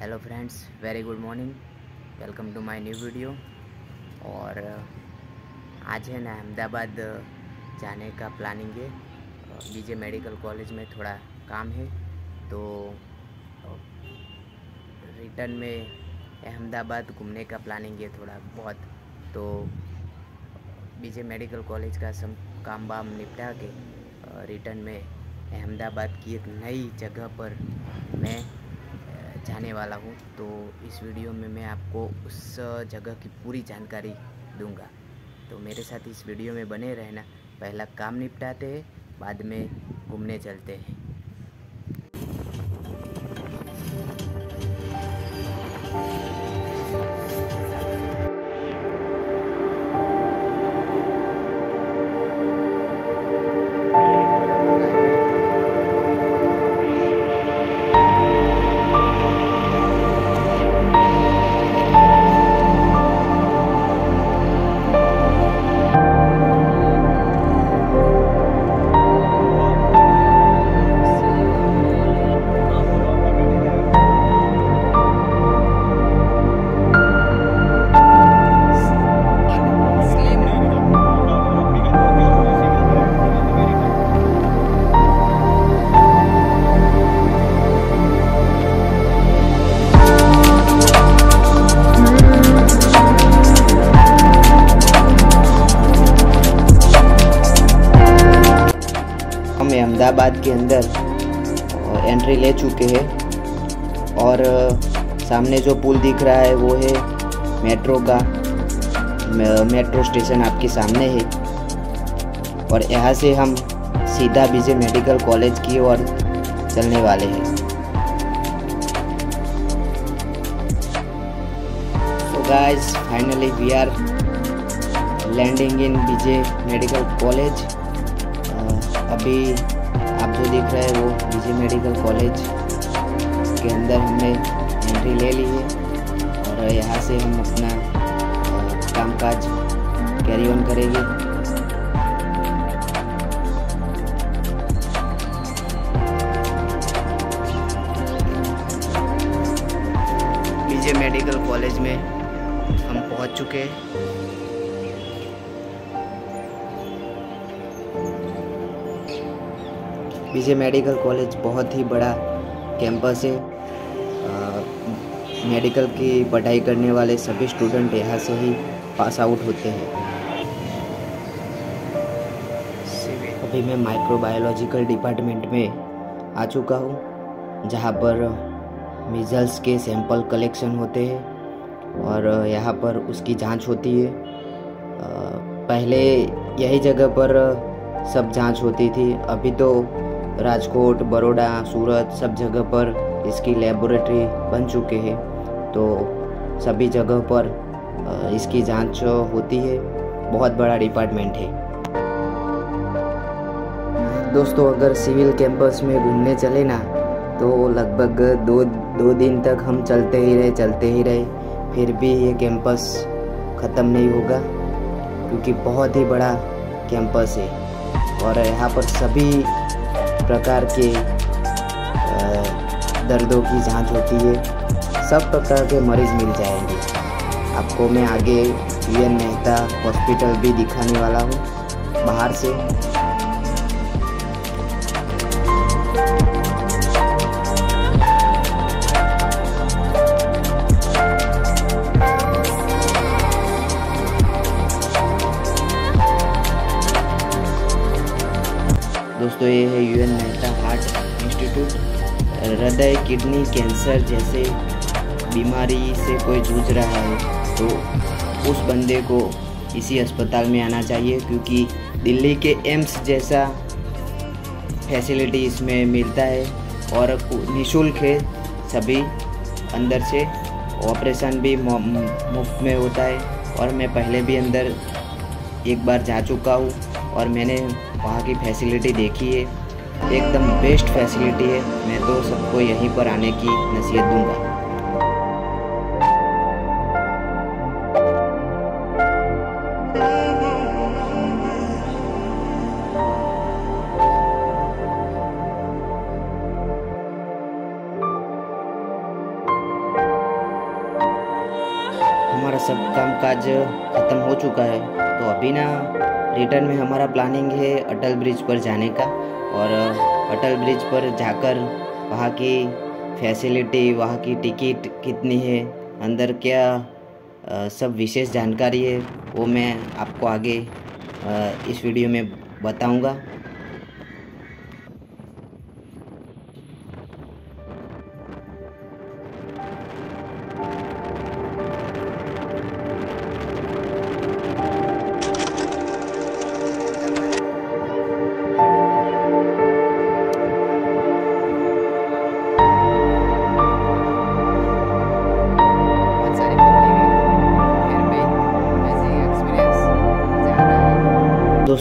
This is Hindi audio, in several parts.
Hello friends very good morning welcome to my new video और आज है ना अहमदाबाद जाने का प्लानिंग है। बीजे मेडिकल कॉलेज में थोड़ा काम है। तो रिटर्न में अहमदाबाद घूमने का प्लानिंग है थोड़ा बहुत। तो बीजे मेडिकल कॉलेज का सब काम वाम निपटा के रिटर्न में अहमदाबाद की एक नई जगह पर मैं जाने वाला हूँ तो इस वीडियो में मैं आपको उस जगह की पूरी जानकारी दूँगा। तो मेरे साथ इस वीडियो में बने रहना। पहला काम निपटाते हैं, बाद में घूमने चलते हैं। अहमदाबाद के अंदर एंट्री ले चुके हैं। और सामने जो पुल दिख रहा है वो है मेट्रो का। मेट्रो स्टेशन आपके सामने है। और यहाँ से हम सीधा बीजे मेडिकल कॉलेज की ओर चलने वाले हैं। Guys, finally we are landing in B J medical college अभी आप जो देख रहे हैं वो बीजे मेडिकल कॉलेज के अंदर हमने एंट्री ले ली है और यहाँ से हम अपना कामकाज कैरी ऑन करेंगे। बीजे मेडिकल कॉलेज में हम पहुँच चुके हैं। बीजे मेडिकल कॉलेज बहुत ही बड़ा कैंपस है। मेडिकल की पढ़ाई करने वाले सभी स्टूडेंट यहाँ से ही पास आउट होते हैं। अभी मैं माइक्रोबायोलॉजिकल डिपार्टमेंट में आ चुका हूँ, जहाँ पर मिजल्स के सैंपल कलेक्शन होते हैं और यहाँ पर उसकी जाँच होती है। पहले यही जगह पर सब जाँच होती थी, अभी तो राजकोट बड़ोड़ा सूरत, सब जगह पर इसकी लेबोरेटरी बन चुके हैं। तो सभी जगह पर इसकी जाँच होती है। बहुत बड़ा डिपार्टमेंट है। दोस्तों, अगर सिविल कैंपस में घूमने चले ना तो लगभग दो दो दिन तक हम चलते ही रहे, चलते ही रहे। फिर भी ये कैंपस ख़त्म नहीं होगा, क्योंकि बहुत ही बड़ा कैंपस है। और यहाँ पर सभी प्रकार के दर्दों की जाँच होती है। सब प्रकार के मरीज़ मिल जाएँगे। आपको मैं आगे ये मेहता हॉस्पिटल भी दिखाने वाला हूँ। बाहर से। दोस्तों, ये है U N Mehta heart institute. हृदय, किडनी, कैंसर जैसे बीमारी से कोई जूझ रहा है तो उस बंदे को इसी अस्पताल में आना चाहिए, क्योंकि दिल्ली के एम्स जैसा फैसिलिटी इसमें मिलता है, और निशुल्क है सभी अंदर से। ऑपरेशन भी मुफ़्त में होता है, और मैं पहले भी अंदर एक बार जा चुका हूँ। और मैंने वहाँ की फैसिलिटी देखी है। एकदम बेस्ट फैसिलिटी है। मैं तो सबको यहीं पर आने की नसीहत दूँगा। हमारा सब काम काज ख़त्म हो चुका है। तो अभी ना रिटर्न में हमारा प्लानिंग है अटल ब्रिज पर जाने का और अटल ब्रिज पर जाकर वहाँ की फैसिलिटी वहाँ की टिकट कितनी है अंदर क्या आ, सब विशेष जानकारी है वो मैं आपको आगे आ, इस वीडियो में बताऊँगा।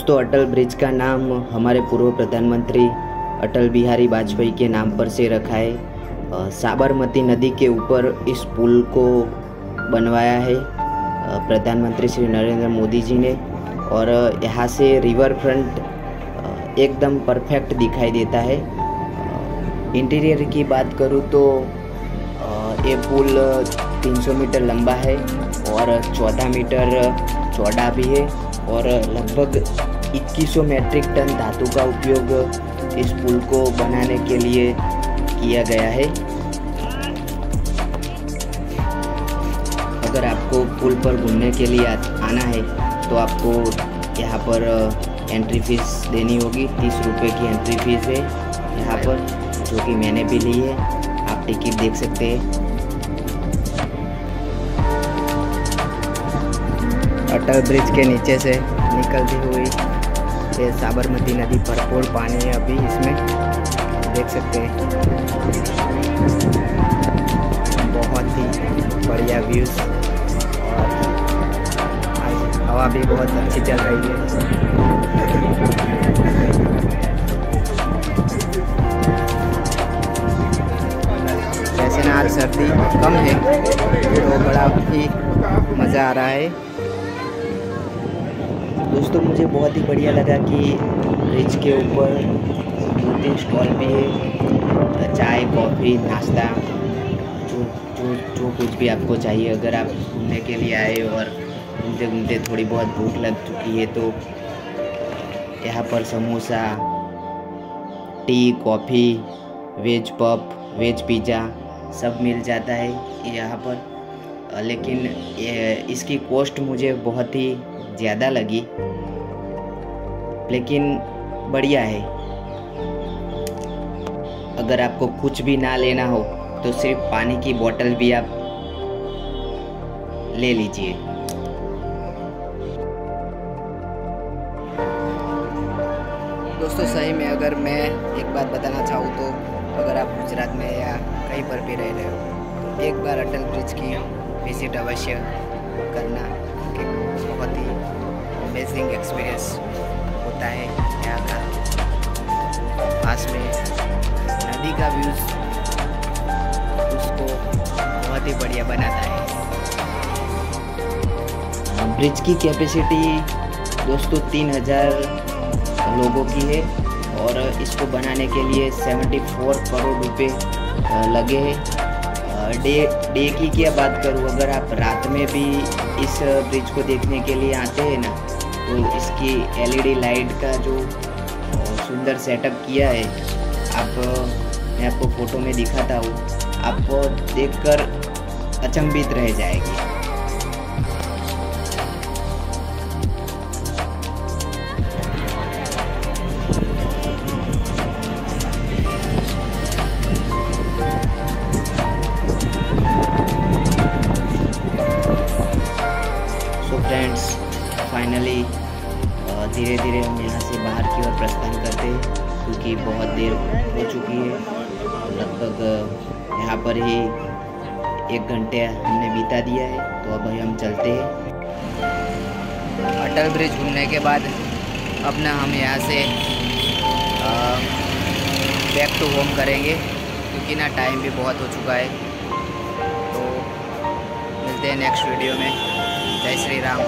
दोस्तों, अटल ब्रिज का नाम हमारे पूर्व प्रधानमंत्री अटल बिहारी वाजपेयी के नाम पर से रखा है। साबरमती नदी के ऊपर इस पुल को बनवाया है। प्रधानमंत्री श्री नरेंद्र मोदी जी ने। और यहाँ से रिवर फ्रंट एकदम परफेक्ट दिखाई देता है। इंटीरियर की बात करूँ तो ये पुल 300 मीटर लंबा है और 14 मीटर चौड़ा भी है। और, लगभग 2100 मैट्रिक टन धातु का उपयोग इस पुल को बनाने के लिए किया गया है। अगर आपको पुल पर घूमने के लिए आना है तो आपको यहाँ पर एंट्री फ़ीस देनी होगी। तीस रुपये की एंट्री फ़ीस है यहाँ पर, जो कि मैंने भी ली है। आप टिकट देख सकते हैं। अटल ब्रिज के नीचे से निकलती हुई ये साबरमती नदी भरपूर पानी है। अभी इसमें देख सकते हैं। बहुत ही बढ़िया व्यूज़ हवा भी बहुत अच्छी चल रही है। वैसे ना सर्दी कम है तो बड़ा ही मज़ा आ रहा है। दोस्तों, मुझे बहुत ही बढ़िया लगा कि ब्रिज के ऊपर दो तीन स्टॉल है चाय कॉफ़ी नाश्ता, जो जो जो कुछ भी आपको चाहिए। अगर आप घूमने के लिए आए और घूमते घूमते थोड़ी बहुत भूख लग चुकी है तो यहाँ पर samosa tea coffee veg puff veg pizza सब मिल जाता है यहाँ पर। लेकिन इसकी कॉस्ट मुझे बहुत ही ज़्यादा लगी। लेकिन बढ़िया है। अगर आपको कुछ भी ना लेना हो तो सिर्फ़ पानी की बोतल भी आप ले लीजिए। दोस्तों, सही में अगर मैं एक बात बताना चाहूँ तो अगर आप गुजरात में या कहीं पर भी रह रहे हो तो एक बार अटल ब्रिज की विज़िट अवश्य करना। बहुत ही अमेजिंग एक्सपीरियंस होता है यहाँ का। पास में नदी का व्यूज़ उसको बहुत ही बढ़िया बनाता है। ब्रिज की कैपेसिटी दोस्तों तीन हज़ार लोगों की है और इसको बनाने के लिए 74 करोड़ रुपए लगे हैं। डे डे की क्या बात करूँ? अगर आप रात में भी इस ब्रिज को देखने के लिए आते हैं ना तो इसकी एलईडी लाइट का जो सुंदर सेटअप किया है, आप, मैं आपको फ़ोटो में दिखाता हूँ। आप देखकर अचंभित रह जाएगी। फाइनली धीरे धीरे हम यहाँ से बाहर की ओर प्रस्थान करते हैं, क्योंकि बहुत देर हो चुकी है। लगभग यहाँ पर ही एक घंटे हमने बिता दिया है तो अब हम चलते हैं। अटल ब्रिज घूमने के बाद अपना हम यहाँ से बैक टू होम करेंगे, क्योंकि ना टाइम भी बहुत हो चुका है। तो मिलते हैं नेक्स्ट वीडियो में। जय श्री राम।